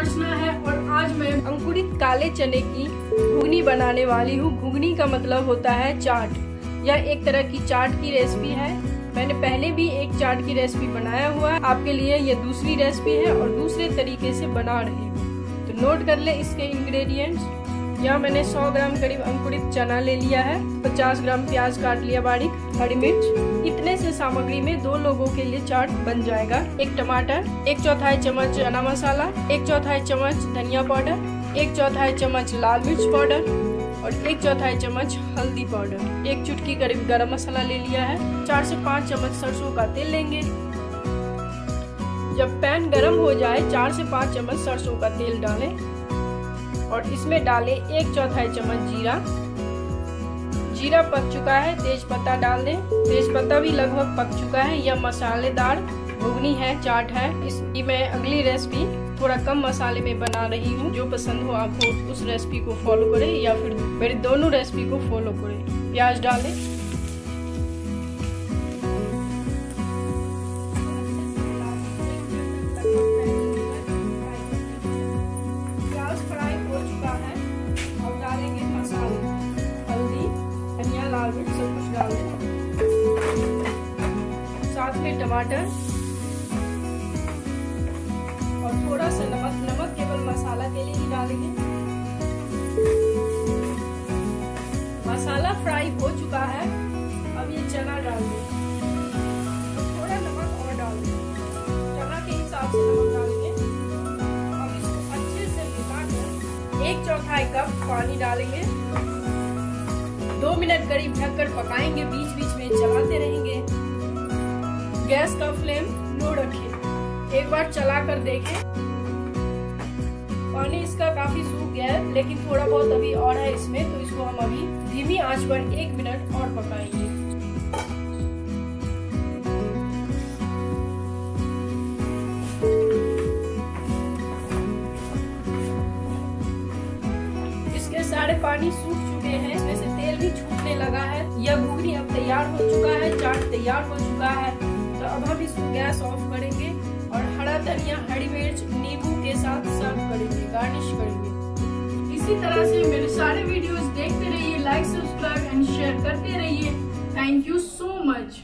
अर्चना है और आज मैं अंकुरित काले चने की घुगनी बनाने वाली हूँ। घुगनी का मतलब होता है चाट। यह एक तरह की चाट की रेसिपी है। मैंने पहले भी एक चाट की रेसिपी बनाया हुआ है। आपके लिए यह दूसरी रेसिपी है और दूसरे तरीके से बना रहे हूँ। तो नोट कर ले इसके इंग्रेडिएंट्स यहाँ मैंने 100 ग्राम करीब अंकुरित चना ले लिया है 50 ग्राम प्याज काट लिया बारीक, हरी मिर्च। इतने से सामग्री में दो लोगों के लिए चाट बन जाएगा। एक टमाटर, एक चौथाई चम्मच चना मसाला, एक चौथाई चम्मच धनिया पाउडर, एक चौथाई चम्मच लाल मिर्च पाउडर और एक चौथाई चम्मच हल्दी पाउडर। एक चुटकी करीब गरम मसाला ले लिया है। चार से पाँच चम्मच सरसों का तेल लेंगे। जब पैन गरम हो जाए, चार से पाँच चम्मच सरसों का तेल डालें। और इसमें डालें एक चौथाई चम्मच जीरा। जीरा पक चुका है, तेज पत्ता डाल दें। तेज पत्ता भी लगभग पक चुका है, यह मसालेदार घुगनी है, चाट है। इसकी मैं अगली रेसिपी थोड़ा कम मसाले में बना रही हूँ। जो पसंद हो आपको उस रेसिपी को फॉलो करें या फिर मेरी दोनों रेसिपी को फॉलो करें। प्याज डालें। टमाटर और थोड़ा सा नमक नमक केवल मसाला के लिए ही डालेंगे। मसाला फ्राई हो चुका है, अब ये चना डाल दें। थोड़ा नमक और डाल दें। चना के हिसाब से नमक डालेंगे। अब इसको अच्छे से मिला कर एक चौथाई कप पानी डालेंगे। दो मिनट करीब ढककर पकाएँगे बीच बीच में चलाते रहेंगे। गैस का फ्लेम लो रखें। एक बार चला कर देखें। पानी इसका काफ़ी सूख गया है, लेकिन थोड़ा बहुत अभी और है इसमें तो इसको हम अभी धीमी आँच पर एक मिनट और पकाएँगे। इसके सारे पानी सूख चुके हैं, इसमें से तेल भी छूटने लगा है। यह घुगनी अब तैयार हो चुका है, चाट तैयार हो चुका है। अब हम इसको गैस ऑफ़ करेंगे और हरा धनिया, हरी मिर्च, नींबू के साथ सर्व करेंगे गार्निश करेंगे। इसी तरह से मेरे सारे वीडियोस देखते रहिए लाइक सब्सक्राइब एंड शेयर करते रहिए। Thank you so much